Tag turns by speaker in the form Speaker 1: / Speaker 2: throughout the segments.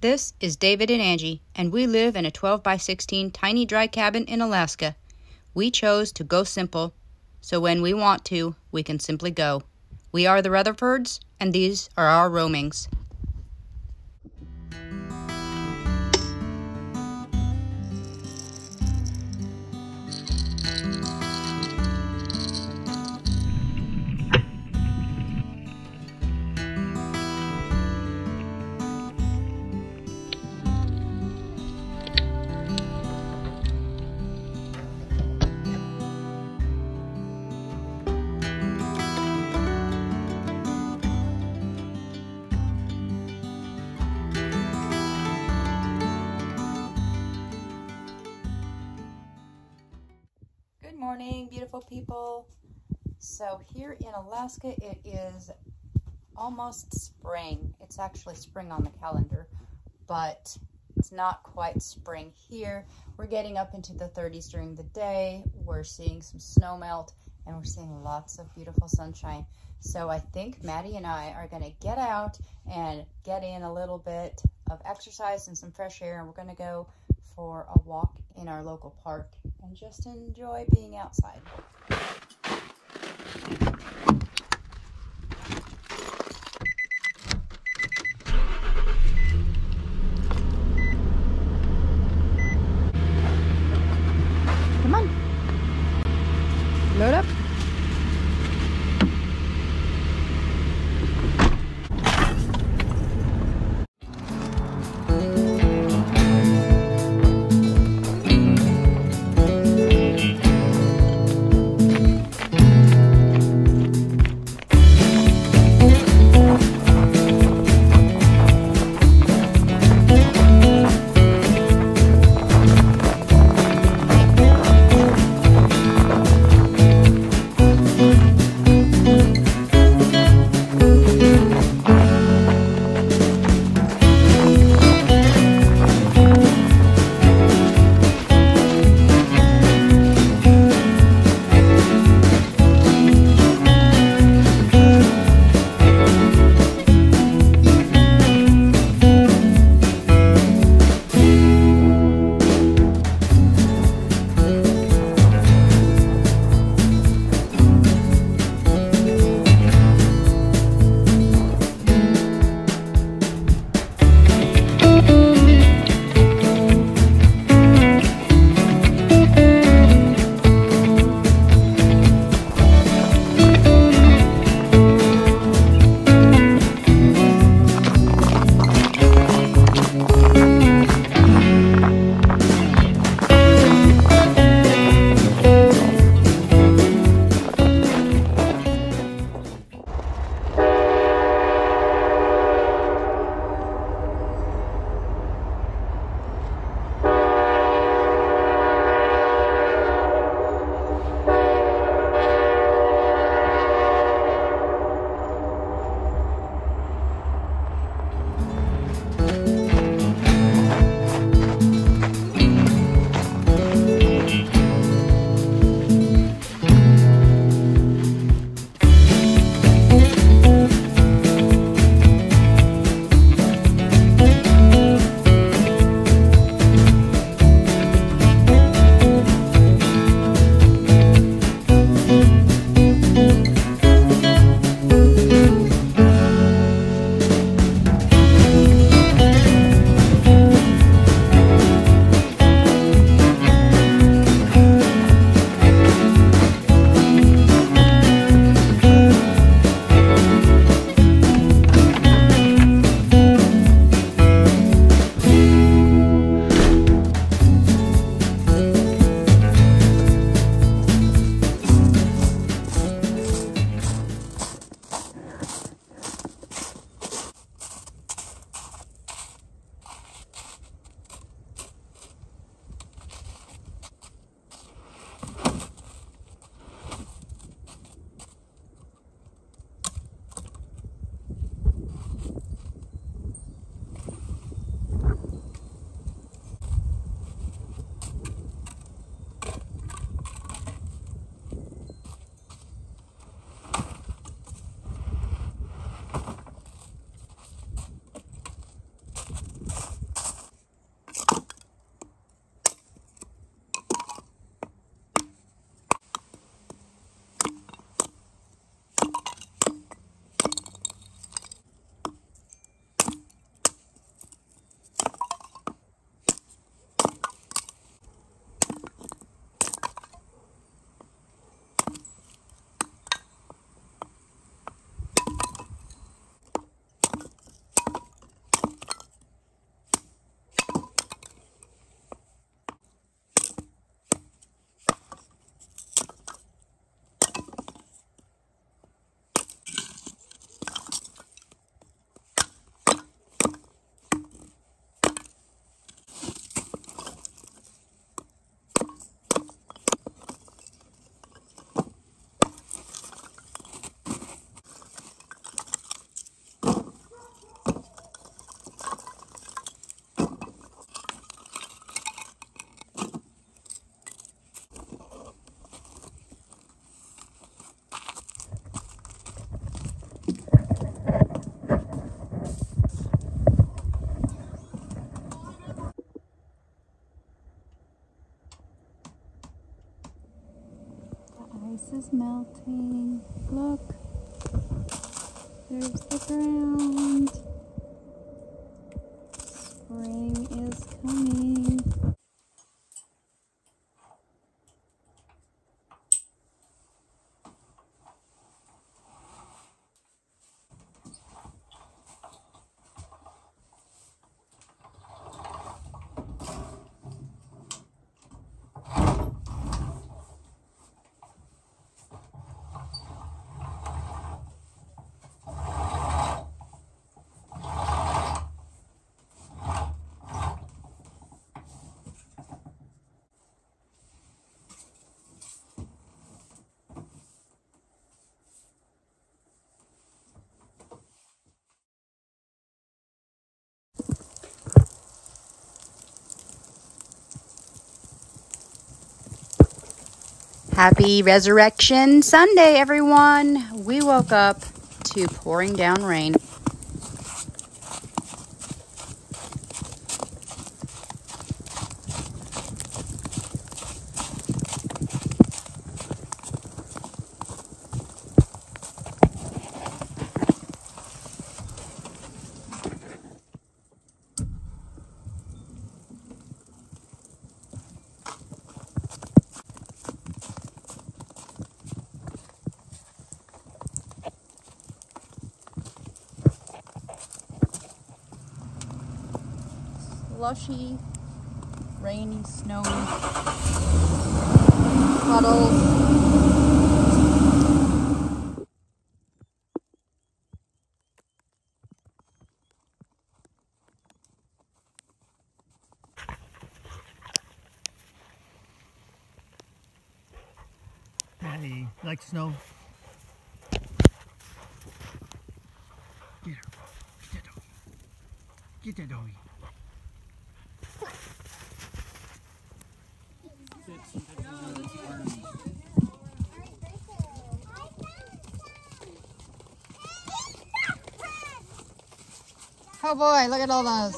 Speaker 1: This is David and Angie, and we live in a 12 by 16 tiny dry cabin in Alaska. We chose to go simple, so when we want to, we can simply go. We are the Rutherfords, and these are our roamings. Beautiful. So, here in Alaska, it is almost spring. It's actually spring on the calendar, but it's not quite spring here. We're getting up into the 30s during the day. We're seeing some snow melt and we're seeing lots of beautiful sunshine. So, I think Maddie and I are going to get out and get in a little bit of exercise and some fresh air, and we're going to go for a walk in our local park and just enjoy being outside.
Speaker 2: Happy Resurrection Sunday, everyone. We woke up to pouring down rain. Slushy, rainy, snowy puddles.
Speaker 3: Daddy, like snow? Get her. Get that doggy. Get that doggy.
Speaker 2: Oh boy, look at all those.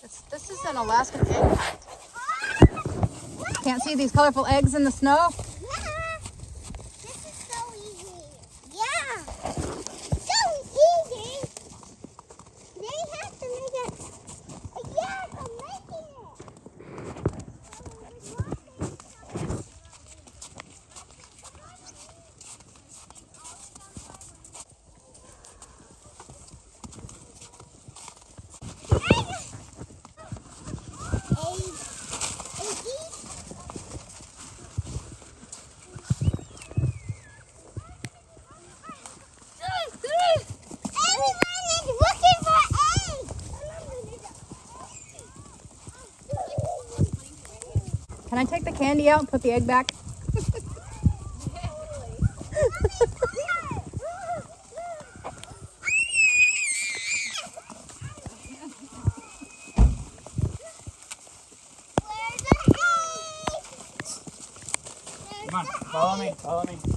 Speaker 2: This, this is an Alaskan egg. Can't see these colorful eggs in the snow? Can I take the candy out and put the egg back?
Speaker 3: Come on, follow me, follow me.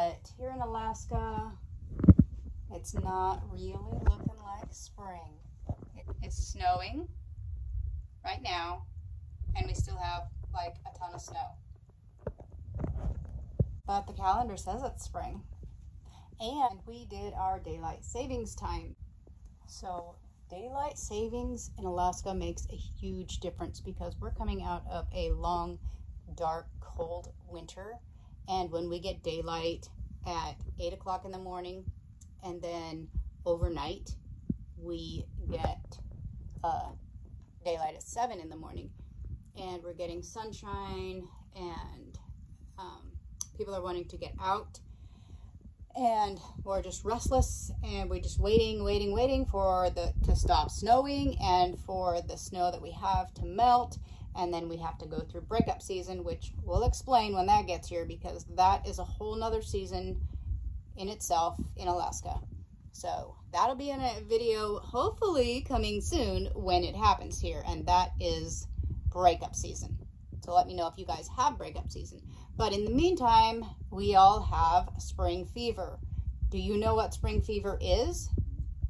Speaker 1: But here in Alaska, it's not really looking like spring. It's snowing right now, and we still have like a ton of snow. But the calendar says it's spring. And we did our daylight savings time. So daylight savings in Alaska makes a huge difference because we're coming out of a long, dark, cold winter. And when we get daylight at 8 o'clock in the morning, and then overnight, we get uh, daylight at 7 in the morning. And we're getting sunshine, and um, people are wanting to get out and we're just restless and we're just waiting waiting waiting for the to stop snowing and for the snow that we have to melt. And then we have to go through breakup season which we'll explain when that gets here because that is a whole nother season in itself in alaska. So that'll be in a video hopefully coming soon when it happens here and that is breakup season. So let me know if you guys have breakup season. But in the meantime, we all have spring fever. Do you know what spring fever is?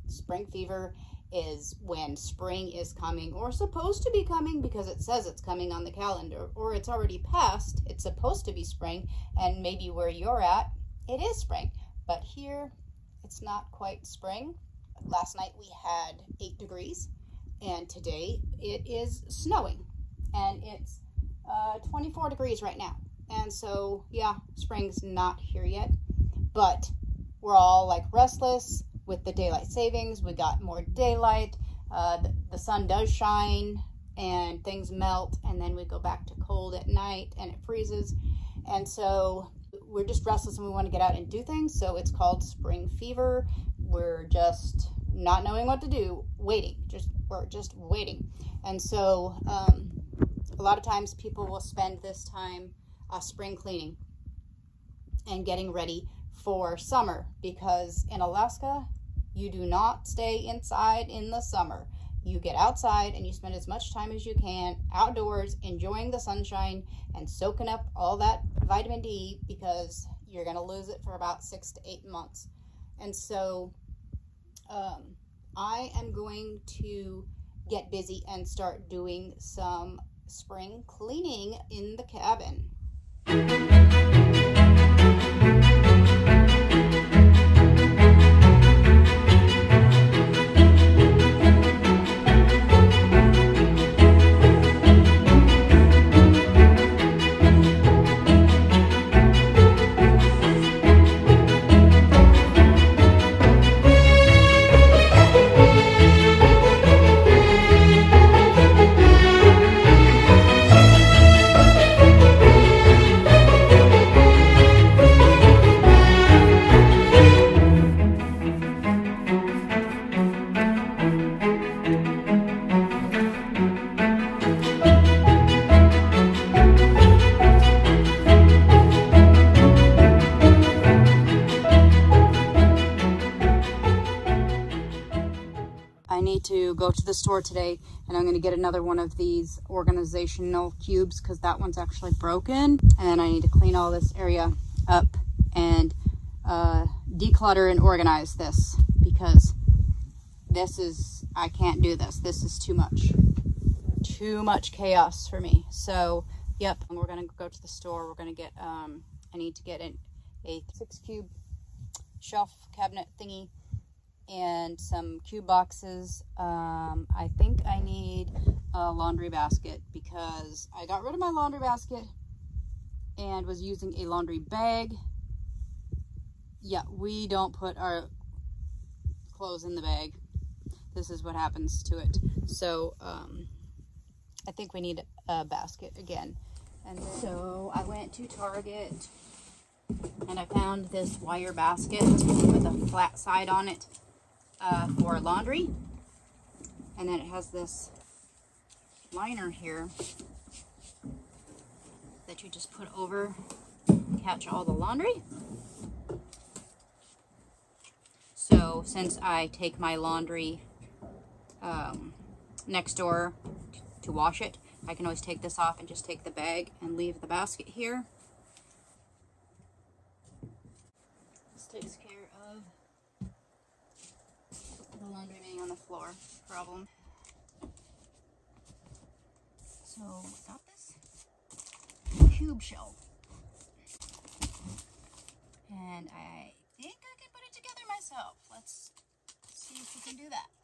Speaker 1: Spring fever is when spring is coming or supposed to be coming because it says it's coming on the calendar or it's already passed. It's supposed to be spring and maybe where you're at, it is spring. But here, it's not quite spring. Last night we had 8 degrees and today it is snowing and it's uh, 24 degrees right now. And so, yeah, spring's not here yet, but we're all like restless with the daylight savings. We got more daylight. Uh, the, the sun does shine and things melt, and then we go back to cold at night and it freezes. And so we're just restless and we want to get out and do things. So it's called spring fever. We're just not knowing what to do, waiting. Just we're just waiting. And so um, a lot of times people will spend this time uh, spring cleaning and getting ready for summer because in Alaska, you do not stay inside in the summer. You get outside and you spend as much time as you can outdoors enjoying the sunshine and soaking up all that vitamin D because you're going to lose it for about six to eight months. And so um, I am going to get busy and start doing some spring cleaning in the cabin. Thank you. Go to the store today and I'm going to get another one of these organizational cubes because that one's actually broken. And I need to clean all this area up and uh, declutter and organize this because this is, I can't do this. This is too much. Too much chaos for me. So, yep, we're going to go to the store. We're going to get, um, I need to get an, a six cube shelf cabinet thingy and some cube boxes. Um, I think I need a laundry basket because I got rid of my laundry basket and was using a laundry bag. Yeah, we don't put our clothes in the bag. This is what happens to it. So um, I think we need a basket again. And so I went to Target and I found this wire basket with a flat side on it uh, for laundry. And then it has this liner here that you just put over, catch all the laundry. So since I take my laundry um, next door to wash it, I can always take this off and just take the bag and leave the basket here. This takes care of the laundry being on the floor problem. So got this cube shelf. And I think I can put it together myself. Let's see if we can do that.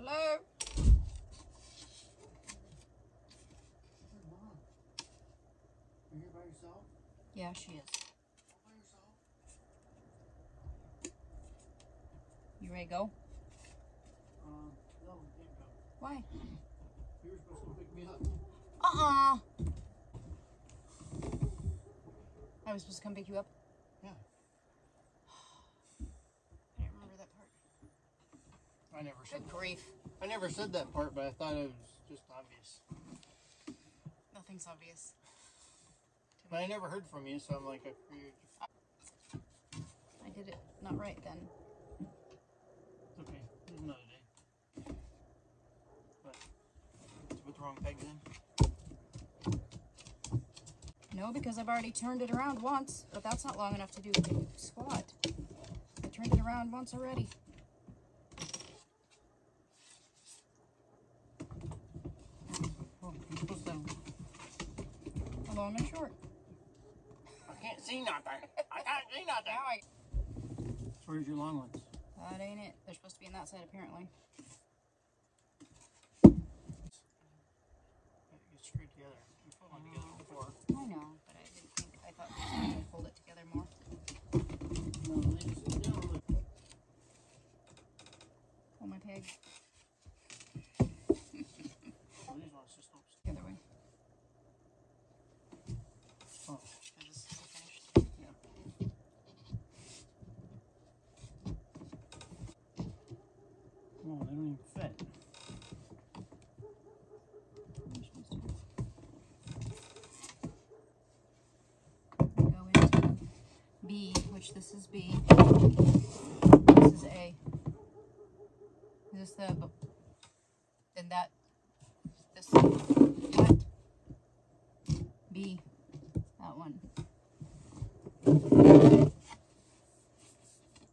Speaker 1: Hello?
Speaker 3: You here by yourself?
Speaker 1: Yeah, she is. You ready to go?
Speaker 3: Um, no, go.
Speaker 1: Why?
Speaker 3: You were supposed to pick me up.
Speaker 1: Uh-uh. I was supposed to come pick you up?
Speaker 3: Yeah.
Speaker 1: I didn't remember that part.
Speaker 3: I never said
Speaker 1: Good grief.
Speaker 3: I never said that part, but I thought it was just obvious.
Speaker 1: Nothing's obvious.
Speaker 3: But I never heard from you, so I'm like, I figured
Speaker 1: I did it not right then.
Speaker 3: it's okay. There's another day. But did you put the wrong pegs in?
Speaker 1: No, because I've already turned it around once, but that's not long enough to do a squat. I turned it around once already.
Speaker 3: Oh, you're supposed to.
Speaker 1: A long and short.
Speaker 3: I can't see nothing. I can't see nothing.
Speaker 1: Now I...
Speaker 3: So where's your long ones?
Speaker 1: That ain't it. They're supposed to be on that side, apparently.
Speaker 3: Get screwed together. You put one together oh. before.
Speaker 1: I know, but I didn't think... I thought I could hold it together more.
Speaker 3: No, they just, no, look.
Speaker 1: Hold my peg
Speaker 3: Oh, these ones just don't.
Speaker 1: the other way.
Speaker 3: Oh.
Speaker 1: Because this is finished.
Speaker 3: Oh, they don't even fit.
Speaker 1: You're supposed to go into B, which this is B. This is A. Is this the b- then that this what? B. That one.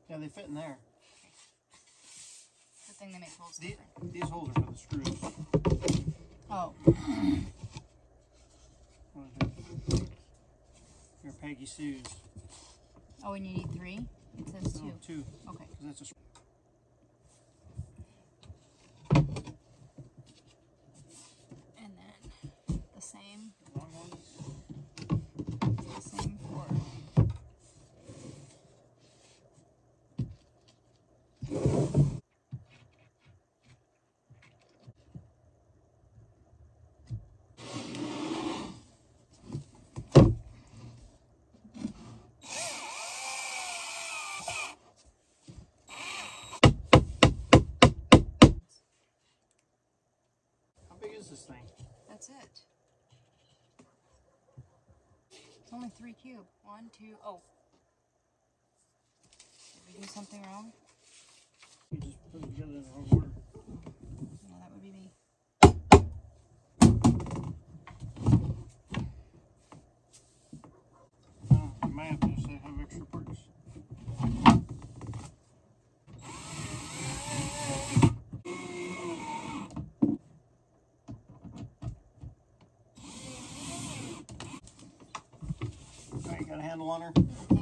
Speaker 3: Yeah, they fit in there.
Speaker 1: Good thing they make holes
Speaker 3: The, these holes are for the screws.
Speaker 1: Oh,
Speaker 3: is? Your Peggy Sue's.
Speaker 1: Oh, and you need three. It says
Speaker 3: No,
Speaker 1: two.
Speaker 3: two.
Speaker 1: Okay.
Speaker 3: 'cause that's a. screw.
Speaker 1: And then the same,
Speaker 3: Long ones.
Speaker 1: the same for
Speaker 3: How big is this thing?
Speaker 1: That's it. It's only three cube. One, two, oh. Did we do something wrong?
Speaker 3: You just put it together in the wrong order.
Speaker 1: Yeah, that would be me.
Speaker 3: Oh, you might have to just have extra parts. I Alright, got a handle on her?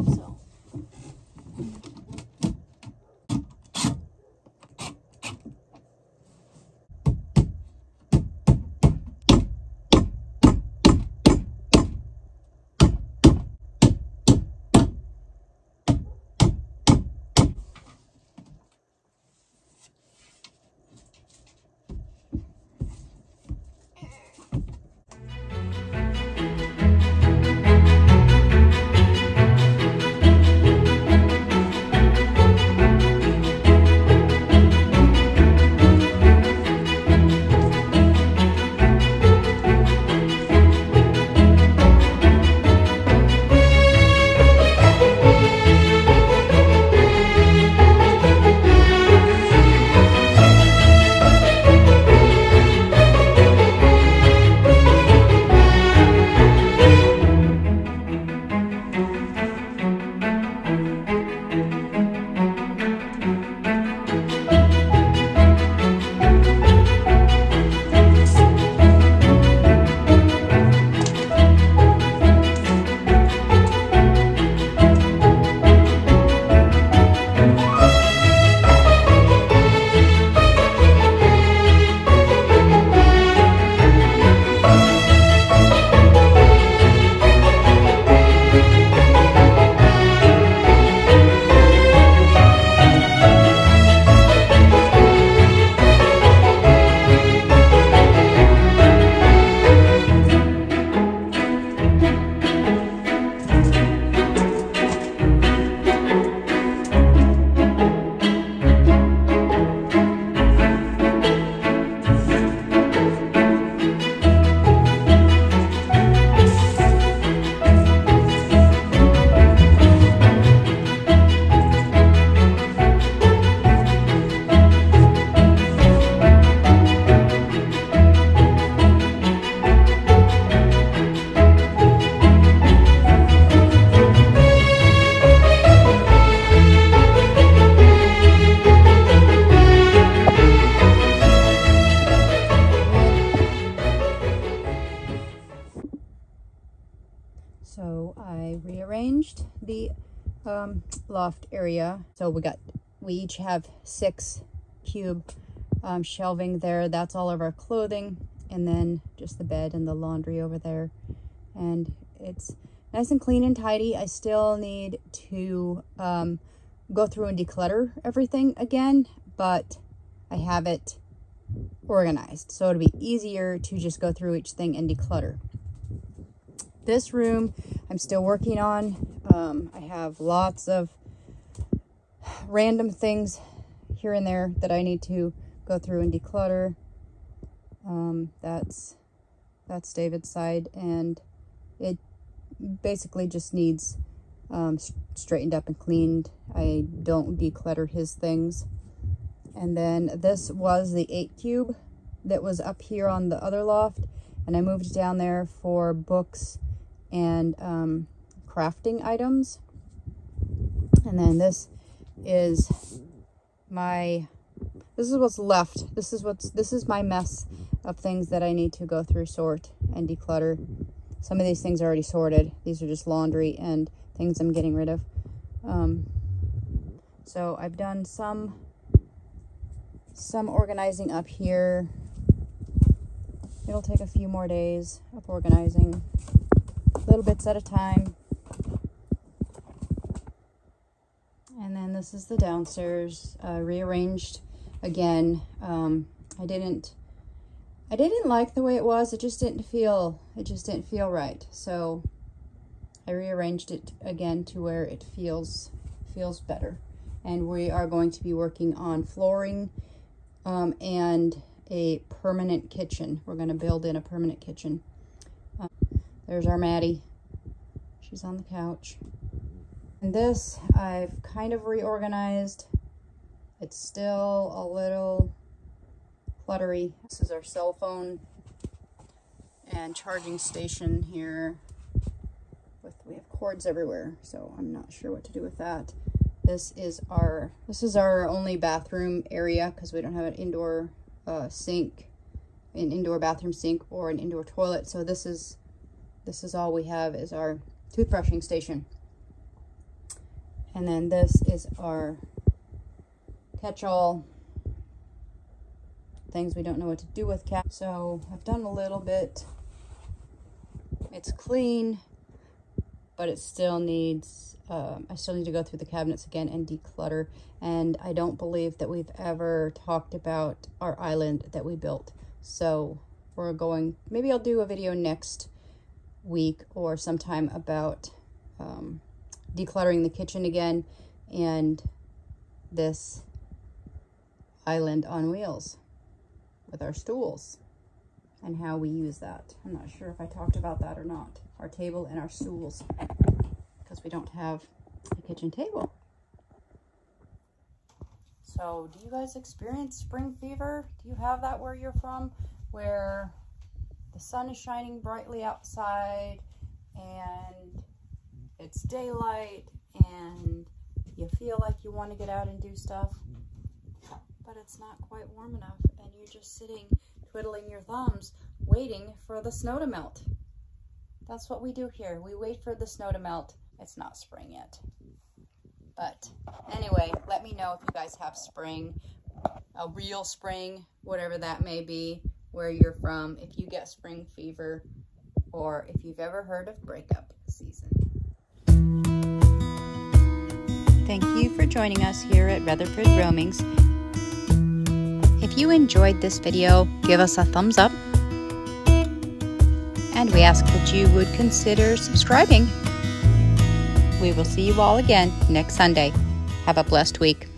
Speaker 1: So. I rearranged the um, loft area. So we got, we each have six cube um, shelving there. That's all of our clothing. And then just the bed and the laundry over there. And it's nice and clean and tidy. I still need to um, go through and declutter everything again, but I have it organized. So it'll be easier to just go through each thing and declutter. This room I'm still working on. Um, I have lots of random things here and there that I need to go through and declutter. Um, that's that's David's side and it basically just needs um, straightened up and cleaned. I don't declutter his things. And then this was the 8 cube that was up here on the other loft. And I moved down there for books and um, crafting items. And then this is my, this is what's left. This is what's, this is my mess of things that I need to go through, sort, and declutter. Some of these things are already sorted. These are just laundry and things I'm getting rid of. Um, so I've done some some organizing up here. It'll take a few more days of organizing, little bits at a time. And then this is the downstairs, uh, rearranged again. Um, I didn't, I didn't like the way it was. It just didn't feel, it just didn't feel right. So I rearranged it again to where it feels, feels better. And we are going to be working on flooring um, and a permanent kitchen. We're going to build in a permanent kitchen. There's our Maddie. She's on the couch. And this I've kind of reorganized. It's still a little cluttery. This is our cell phone and charging station here. With We have cords everywhere, so I'm not sure what to do with that. This is our this is our only bathroom area because we don't have an indoor uh, sink, an indoor bathroom sink or an indoor toilet. So this is this is all we have is our toothbrushing station. And then this is our catch-all things we don't know what to do with cat. So I've done a little bit. It's clean, but it still needs, um, I still need to go through the cabinets again and declutter. And I don't believe that we've ever talked about our island that we built. So we're going, maybe I'll do a video next week or sometime about um, decluttering the kitchen again and this island on wheels with our stools and how we use that. I'm not sure if I talked about that or not. Our table and our stools because we don't have a kitchen table. So do you guys experience spring fever? Do you have that where you're from? Where sun is shining brightly outside and it's daylight and you feel like you want to get out and do stuff, but it's not quite warm enough and you're just sitting twiddling your thumbs waiting for the snow to melt. That's what we do here. We wait for the snow to melt. It's not spring yet. But anyway, let me know if you guys have spring, a real spring, whatever that may be, where you're from, if you get spring fever, or if you've ever heard of breakup season. Thank you for joining us here at Rutherford Roamings. If you enjoyed this video, give us a thumbs up. And we ask that you would consider subscribing. We will see you all again next Sunday. Have a blessed week.